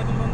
Northern